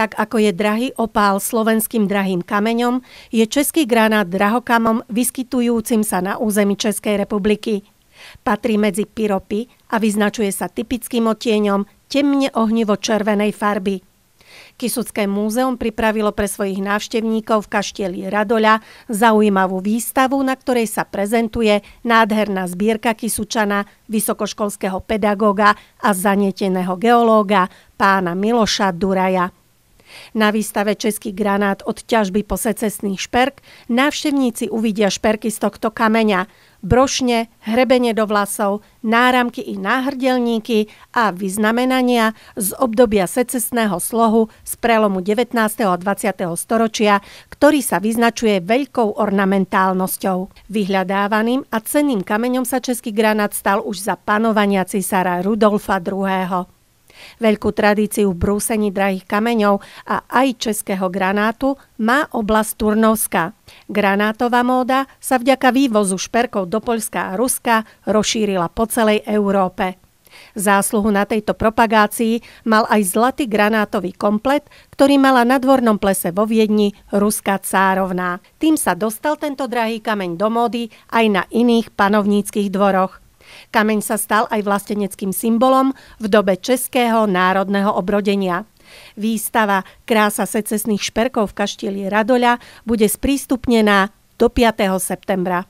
Tak ako je drahý opál slovenským drahým kameňom, je český granát drahokamom vyskytujúcim sa na území Českej republiky. Patrí medzi pyropy a vyznačuje sa typickým otieňom temne ohnivo červenej farby. Kisucké múzeum pripravilo pre svojich návštevníkov v kaštieli Radoľa zaujímavú výstavu, na ktorej sa prezentuje nádherná zbierka Kisučana, vysokoškolského pedagóga a zanieteného geológa pána Miloša Duraja. Na výstave Český granát od ťažby po secesný šperk návštevníci uvidia šperky z tohto kameňa, brošne, hrebenie do vlasov, náramky i náhrdelníky a vyznamenania z obdobia secesného slohu z prelomu 19. a 20. storočia, ktorý sa vyznačuje veľkou ornamentálnosťou. Vyhľadávaným a cenným kameňom sa český granát stal už za panovania cisára Rudolfa II. Veľkú tradíciu v brúsení drahých kameňov a aj českého granátu má oblasť Turnovska. Granátová móda sa vďaka vývozu šperkov do Poľska a Ruska rozšírila po celej Európe. Zásluhu na tejto propagácii mal aj zlatý granátový komplet, ktorý mala na dvornom plese vo Viedni ruská cárovná. Tým sa dostal tento drahý kameň do módy aj na iných panovníckých dvoroch. Kameň sa stal aj vlasteneckým symbolom v dobe českého národného obrodenia. Výstava Krása secesných šperkov v kaštieli Radoľa bude sprístupnená do 5. septembra.